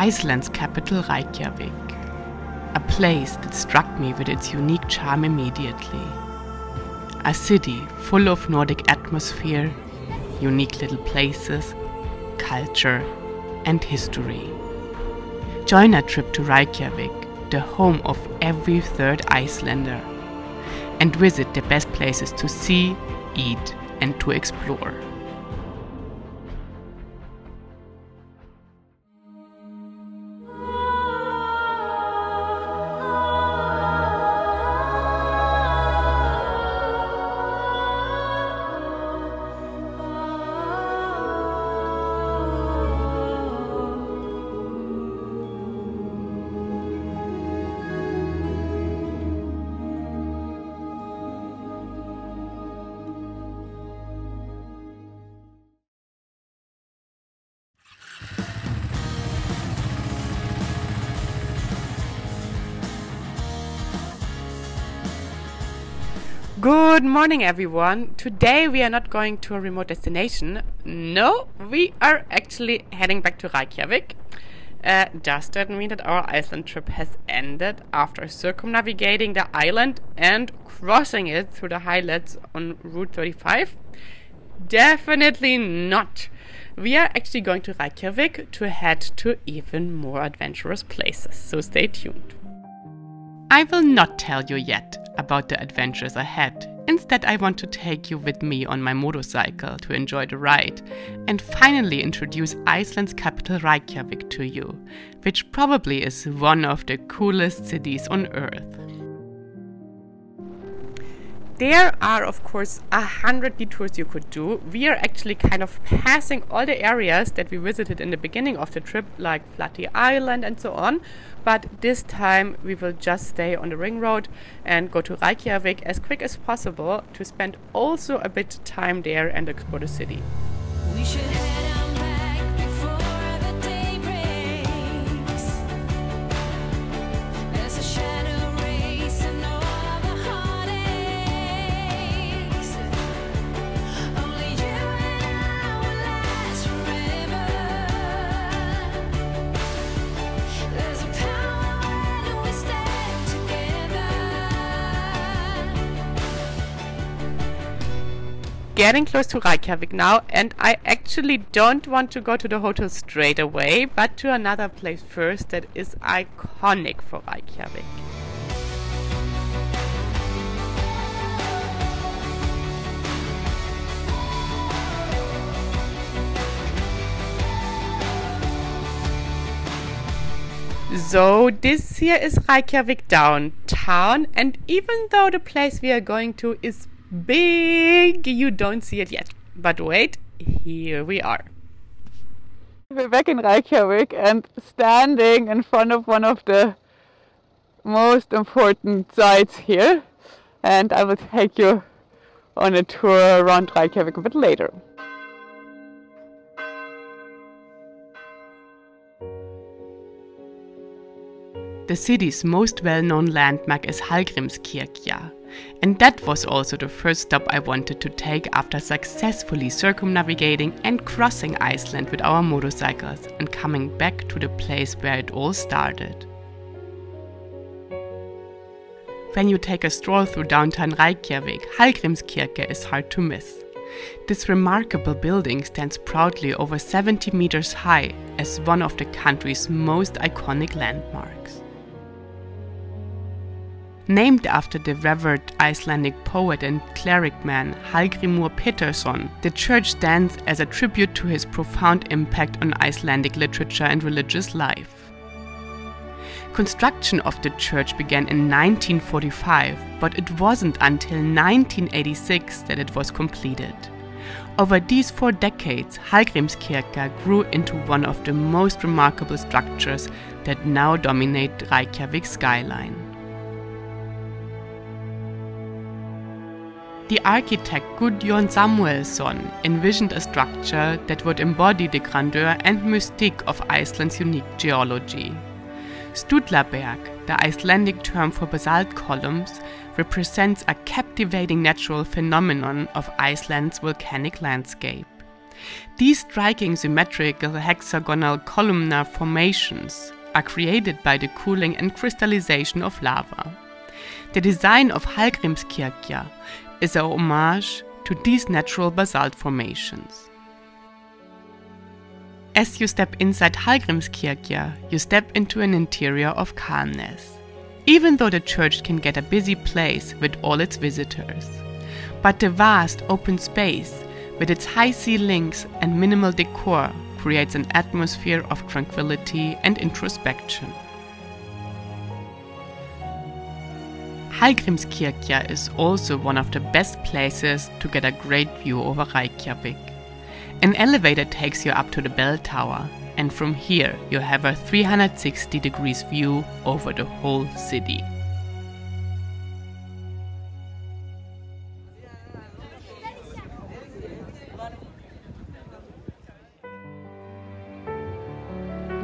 Iceland's capital Reykjavik, a place that struck me with its unique charm immediately. A city full of Nordic atmosphere, unique little places, culture, and history. Join a trip to Reykjavik, the home of every third Icelander, and visit the best places to see, eat, and to explore. Good morning, everyone. Today we are not going to a remote destination. No, we are actually heading back to Reykjavik. Uh, does that mean that our Iceland trip has ended after circumnavigating the island and crossing it through the highlands on Route 35? Definitely not. We are actually going to Reykjavik to head to even more adventurous places, so stay tuned. I will not tell you yet about the adventures ahead. Instead, I want to take you with me on my motorcycle to enjoy the ride and finally introduce Iceland's capital Reykjavik to you, which probably is one of the coolest cities on earth. There are, of course, a hundred detours you could do. We are actually kind of passing all the areas that we visited in the beginning of the trip, like Flatey Island and so on. But this time we will just stay on the ring road and go to Reykjavik as quick as possible to spend also a bit time there and explore the city. Getting close to Reykjavik now, and I actually don't want to go to the hotel straight away, but to another place first that is iconic for Reykjavik. So this here is Reykjavik downtown and even though the place we are going to is big. You don't see it yet. But wait, here we are. We're back in Reykjavik and standing in front of one of the most important sites here. And I will take you on a tour around Reykjavik a bit later. The city's most well-known landmark is Hallgrímskirkja, and that was also the first stop I wanted to take after successfully circumnavigating and crossing Iceland with our motorcycles and coming back to the place where it all started. When you take a stroll through downtown Reykjavik, Hallgrímskirkja is hard to miss. This remarkable building stands proudly over 70 meters high as one of the country's most iconic landmarks. Named after the revered Icelandic poet and cleric man Hallgrimur Pétursson, the church stands as a tribute to his profound impact on Icelandic literature and religious life. Construction of the church began in 1945, but it wasn't until 1986 that it was completed. Over these four decades, Hallgrímskirkja grew into one of the most remarkable structures that now dominate Reykjavik's skyline. The architect Gudjon Samuelsson envisioned a structure that would embody the grandeur and mystique of Iceland's unique geology. Stuðlaberg, the Icelandic term for basalt columns, represents a captivating natural phenomenon of Iceland's volcanic landscape. These striking symmetrical hexagonal columnar formations are created by the cooling and crystallization of lava. The design of Hallgrímskirkja is a homage to these natural basalt formations. As you step inside Hallgrímskirkja, you step into an interior of calmness. Even though the church can get a busy place with all its visitors. But the vast open space, with its high ceilings and minimal decor, creates an atmosphere of tranquility and introspection. Hallgrímskirkja is also one of the best places to get a great view over Reykjavik. An elevator takes you up to the bell tower, and from here you have a 360 degrees view over the whole city.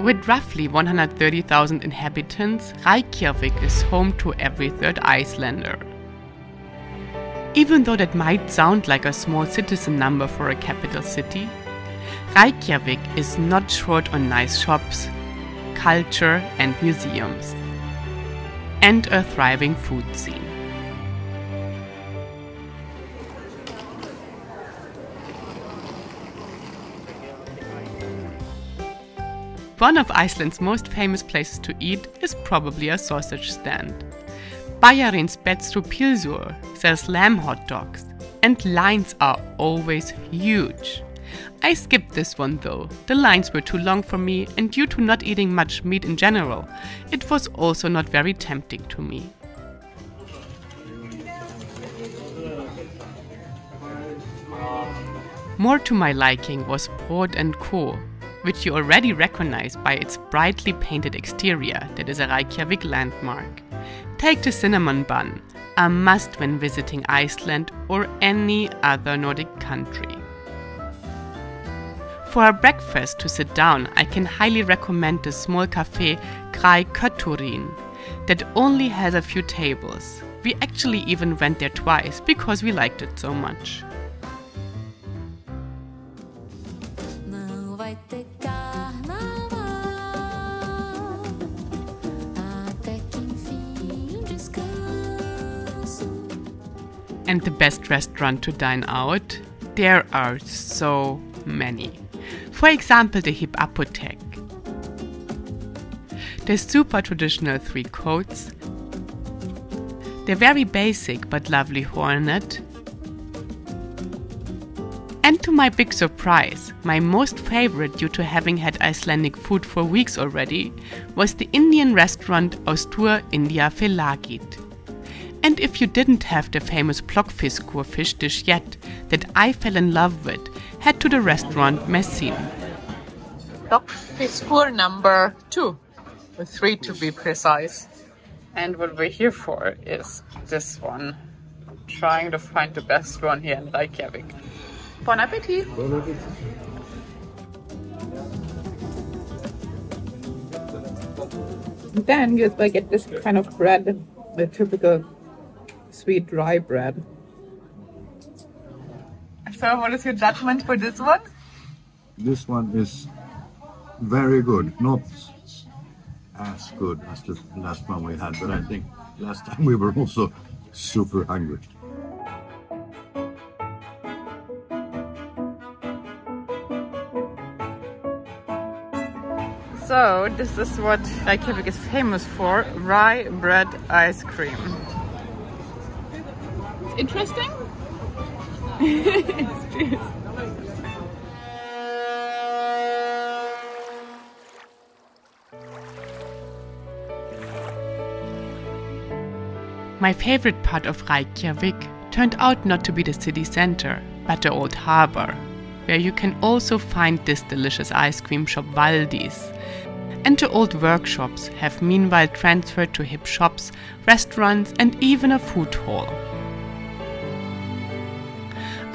With roughly 130,000 inhabitants, Reykjavik is home to every third Icelander. Even though that might sound like a small citizen number for a capital city, Reykjavik is not short on nice shops, culture and museums, and a thriving food scene. One of Iceland's most famous places to eat is probably a sausage stand. Bæjarins Bestu Pylsur sells lamb hot dogs, and lines are always huge. I skipped this one though. The lines were too long for me, and due to not eating much meat in general, it was also not very tempting to me. More to my liking was Brauð and Co., which you already recognize by its brightly painted exterior that is a Reykjavik landmark. Take the cinnamon bun, a must when visiting Iceland or any other Nordic country. For a breakfast to sit down, I can highly recommend the small cafe Grái Kötturinn that only has a few tables. We actually even went there twice because we liked it so much. And the best restaurant to dine out? There are so many. For example, the Hip Apothek. The super traditional three coats. The very basic but lovely Hornið. And to my big surprise, my most favorite due to having had Icelandic food for weeks already, was the Indian restaurant Austur India Felagit. And if you didn't have the famous Plokkfiskur fish dish yet, that I fell in love with, head to the restaurant Messinn. Plokkfiskur number two, with three to be precise. And what we're here for is this one. Trying to find the best one here in Reykjavik. Bon appetit! Then you I get this kind of bread, the typical sweet rye bread. So, what is your judgment for this one? This one is very good. Not as good as the last one we had, but I think last time we were also super hungry. So, this is what Reykjavik is famous for rye bread ice cream. Interesting? My favorite part of Reykjavik turned out not to be the city center, but the old harbor, where you can also find this delicious ice cream shop Valdís. And the old workshops have meanwhile transferred to hip shops, restaurants, and even a food hall.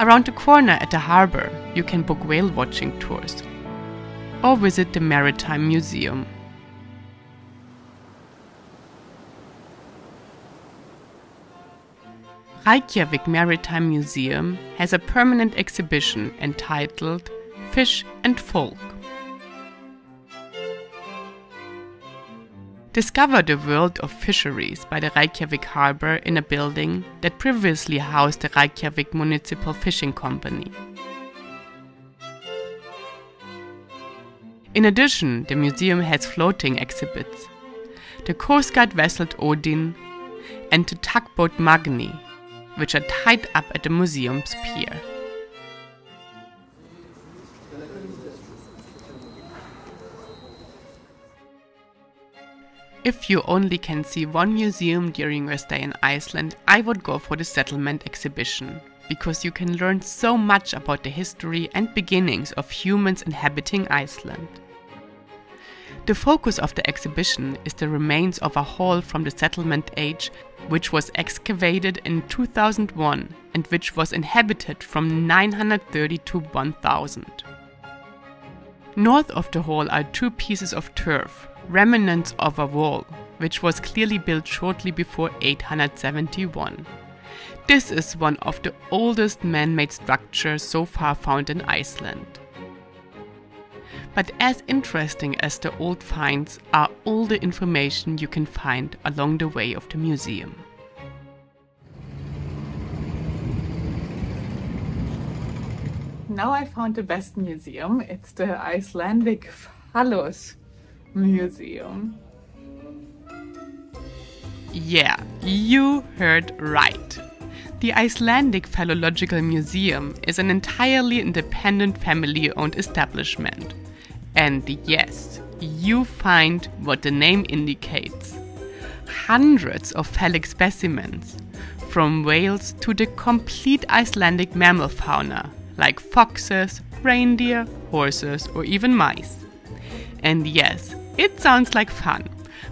Around the corner at the harbor, you can book whale watching tours or visit the Maritime Museum. Reykjavik Maritime Museum has a permanent exhibition entitled fish, and folk. Discover the world of fisheries by the Reykjavik harbor in a building that previously housed the Reykjavik Municipal Fishing Company. In addition, the museum has floating exhibits the Coast Guard vessel Odin and the tugboat Magni, which are tied up at the museum's pier. If you only can see one museum during your stay in Iceland, I would go for the settlement exhibition, because you can learn so much about the history and beginnings of humans inhabiting Iceland. The focus of the exhibition is the remains of a hall from the settlement age, which was excavated in 2001 and which was inhabited from 930 to 1000. North of the hall are two pieces of turf, remnants of a wall, which was clearly built shortly before 871. This is one of the oldest man made structures so far found in Iceland. But as interesting as the old finds are all the information you can find along the way of the museum. Now I found the best museum. It's the Icelandic Phallus Museum. Yeah, you heard right. The Icelandic Phallological Museum is an entirely independent family owned establishment. And yes, you find what the name indicates hundreds of phallic specimens, from whales to the complete Icelandic mammal fauna, like foxes, reindeer, horses, or even mice. And yes, it sounds like fun,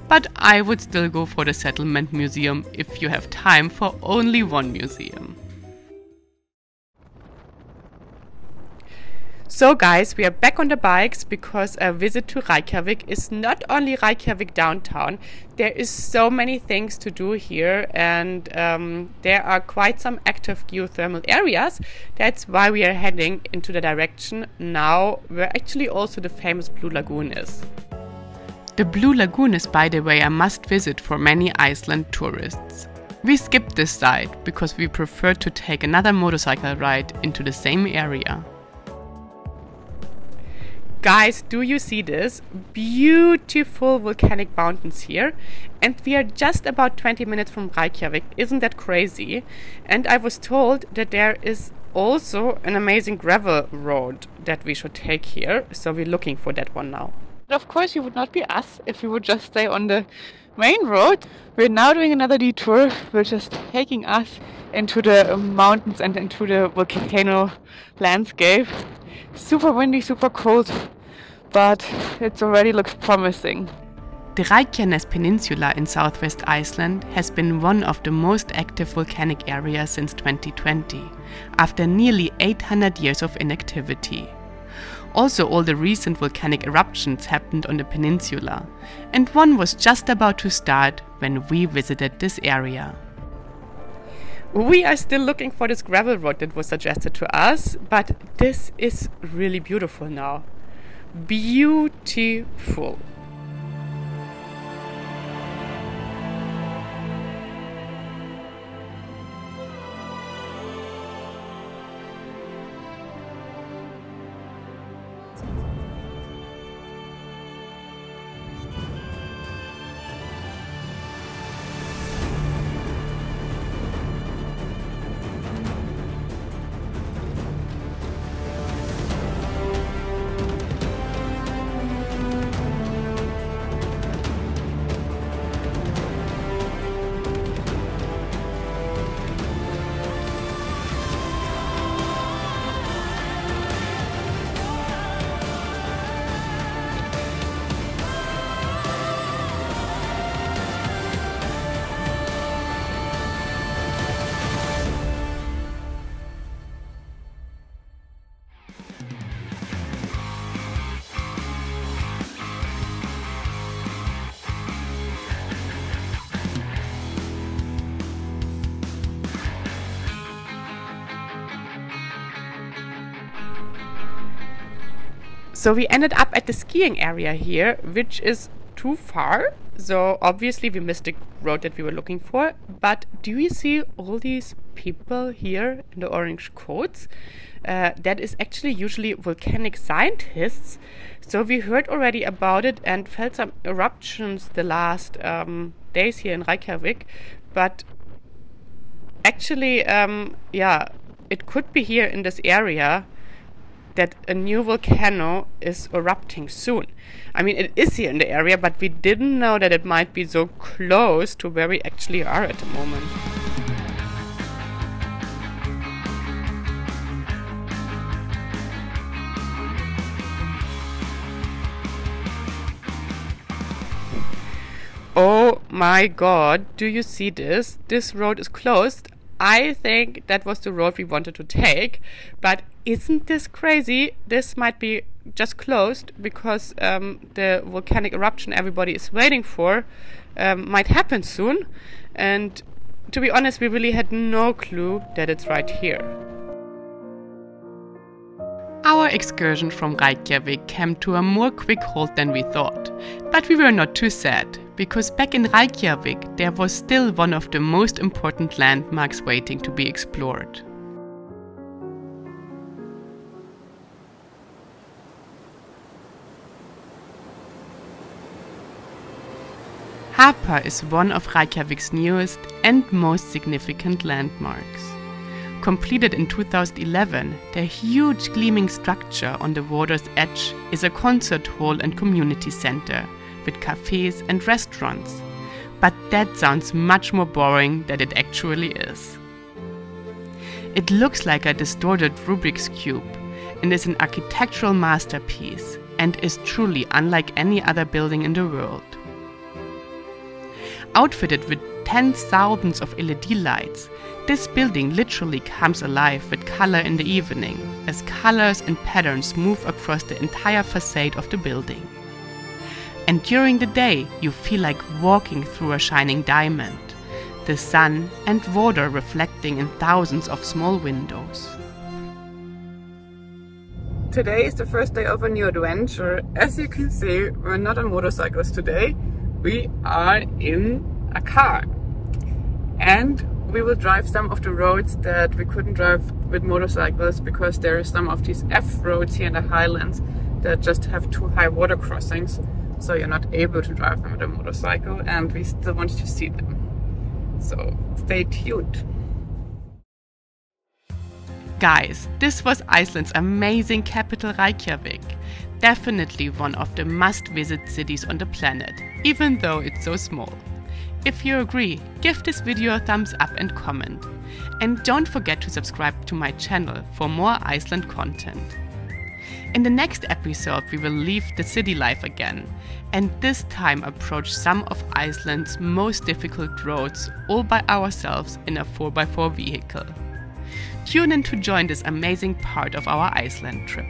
but I would still go for the Settlement Museum if you have time for only one museum. So, guys, we are back on the bikes because a visit to Reykjavik is not only Reykjavik downtown. There is so many things to do here, and um, there are quite some active geothermal areas. That's why we are heading into the direction now where actually also the famous Blue Lagoon is. The Blue Lagoon is, by the way, a must visit for many Iceland tourists. We skipped this side because we preferred to take another motorcycle ride into the same area. Guys, do you see this? Beautiful volcanic mountains here. And we are just about 20 minutes from Reykjavik. Isn't that crazy? And I was told that there is also an amazing gravel road that we should take here. So we're looking for that one now. Of course, you would not be us if you would just stay on the main road. We're now doing another detour, which is taking us into the mountains and into the volcano landscape. Super windy, super cold, but it already looks promising. The Reykjanes Peninsula in southwest Iceland has been one of the most active volcanic areas since 2020, after nearly 800 years of inactivity. Also, all the recent volcanic eruptions happened on the peninsula, and one was just about to start when we visited this area. We are still looking for this gravel road that was suggested to us, but this is really beautiful now. Beautiful. So we ended up at the skiing area here, which is too far. So obviously we missed the road that we were looking for. But do you see all these people here in the orange coats? Uh, that is actually usually volcanic scientists. So we heard already about it and felt some eruptions the last um, days here in Reykjavik. But actually, um, yeah, it could be here in this area that a new volcano is erupting soon. I mean, it is here in the area, but we didn't know that it might be so close to where we actually are at the moment. Oh my god, do you see this? This road is closed. I think that was the road we wanted to take, but isn't this crazy? This might be just closed because um, the volcanic eruption everybody is waiting for um, might happen soon. And to be honest, we really had no clue that it's right here. Our excursion from Reykjavik came to a more quick halt than we thought. But we were not too sad, because back in Reykjavik there was still one of the most important landmarks waiting to be explored. Harpa is one of Reykjavik's newest and most significant landmarks. Completed in 2011, the huge gleaming structure on the water's edge is a concert hall and community center with cafes and restaurants. But that sounds much more boring than it actually is. It looks like a distorted Rubik's Cube and is an architectural masterpiece and is truly unlike any other building in the world. Outfitted with tens thousands of LED lights, this building literally comes alive with color in the evening as colors and patterns move across the entire facade of the building. And during the day, you feel like walking through a shining diamond, the sun and water reflecting in thousands of small windows. Today is the first day of a new adventure. As you can see, we're not on motorcycles today. We are in a car. And we will drive some of the roads that we couldn't drive with motorcycles because there are some of these F roads here in the highlands that just have too high water crossings. So you're not able to drive them with a motorcycle and we still want to see them. So stay tuned. Guys, this was Iceland's amazing capital Reykjavik. Definitely one of the must visit cities on the planet, even though it's so small. If you agree, give this video a thumbs up and comment. And don't forget to subscribe to my channel for more Iceland content. In the next episode, we will leave the city life again, and this time approach some of Iceland's most difficult roads all by ourselves in a 4x4 vehicle. Tune in to join this amazing part of our Iceland trip.